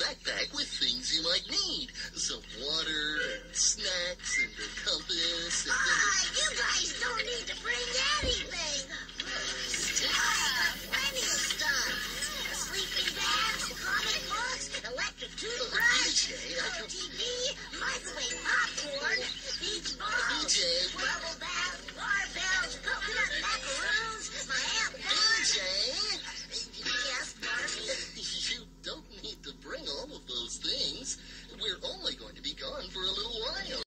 backpack with things you might need. Some water and snacks and a compass and... Ah, you guys don't need to bring anything. Stuff. Plenty of stuff. Sleeping bags, comic books, electric toothbrush, oh, a I TV,